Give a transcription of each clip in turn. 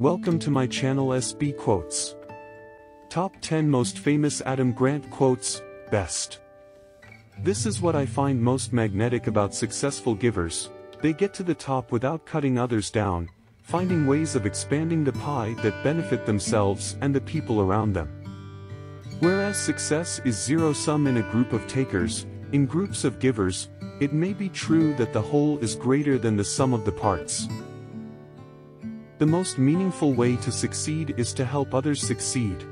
Welcome to my channel SB Quotes. Top 10 Most Famous Adam Grant Quotes, Best. This is what I find most magnetic about successful givers, they get to the top without cutting others down, finding ways of expanding the pie that benefit themselves and the people around them. Whereas success is zero-sum in a group of takers, in groups of givers, it may be true that the whole is greater than the sum of the parts. The most meaningful way to succeed is to help others succeed.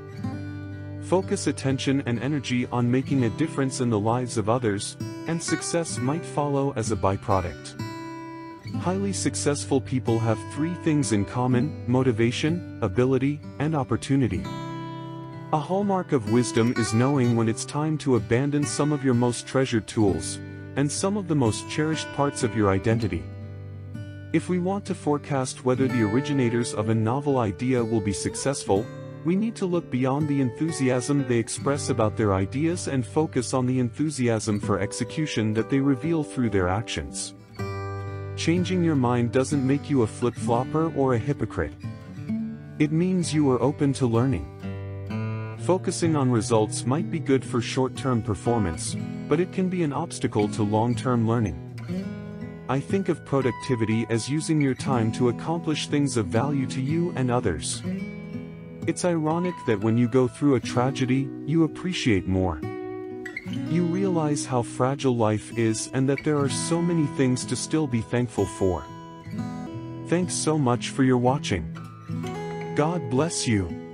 Focus attention and energy on making a difference in the lives of others, and success might follow as a byproduct. Highly successful people have three things in common, motivation, ability, and opportunity. A hallmark of wisdom is knowing when it's time to abandon some of your most treasured tools, and some of the most cherished parts of your identity. If we want to forecast whether the originators of a novel idea will be successful, we need to look beyond the enthusiasm they express about their ideas and focus on the enthusiasm for execution that they reveal through their actions. Changing your mind doesn't make you a flip-flopper or a hypocrite. It means you are open to learning. Focusing on results might be good for short-term performance, but it can be an obstacle to long-term learning. I think of productivity as using your time to accomplish things of value to you and others. It's ironic that when you go through a tragedy, you appreciate more. You realize how fragile life is and that there are so many things to still be thankful for. Thanks so much for your watching. God bless you.